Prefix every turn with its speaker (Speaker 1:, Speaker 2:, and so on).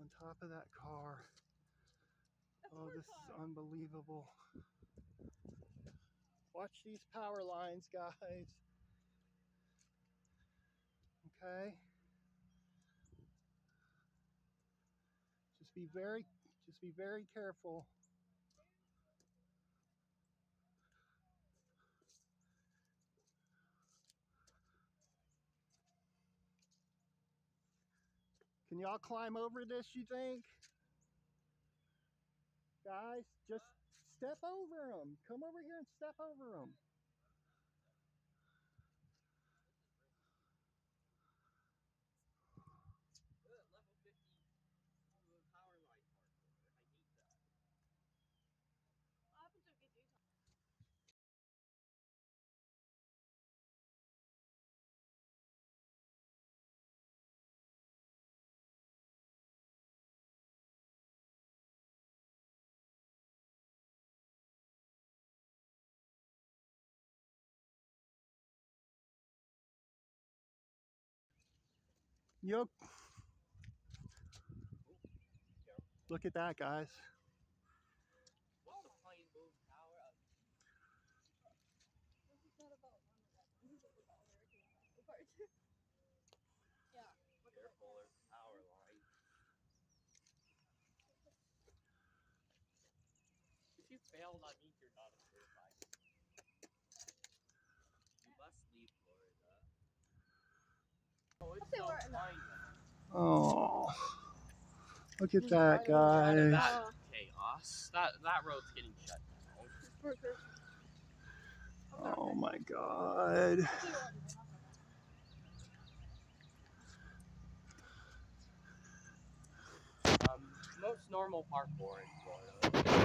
Speaker 1: on top of that car.
Speaker 2: That's
Speaker 1: Oh, this is unbelievable. Watch these power lines, guys. Okay. Just be very, just be very careful. Y'all climb over this, you think? Guys, just step over them. Come over here and step over them.
Speaker 3: Level 50 power line parkour. I hate that.
Speaker 2: What happens if you do something?
Speaker 1: Yep. Look at that, guys.
Speaker 3: What's the plane move power up?
Speaker 2: This is not about one of them. This is Yeah. Look at
Speaker 3: Careful, there's power line. If you fail, that means you're not a certified. Oh,
Speaker 1: look at that,
Speaker 3: Out
Speaker 1: guys.
Speaker 3: that chaos. That that road's getting shut down.
Speaker 2: It's for Christmas.
Speaker 1: Oh my God.
Speaker 3: Um, most normal parkour in Florida.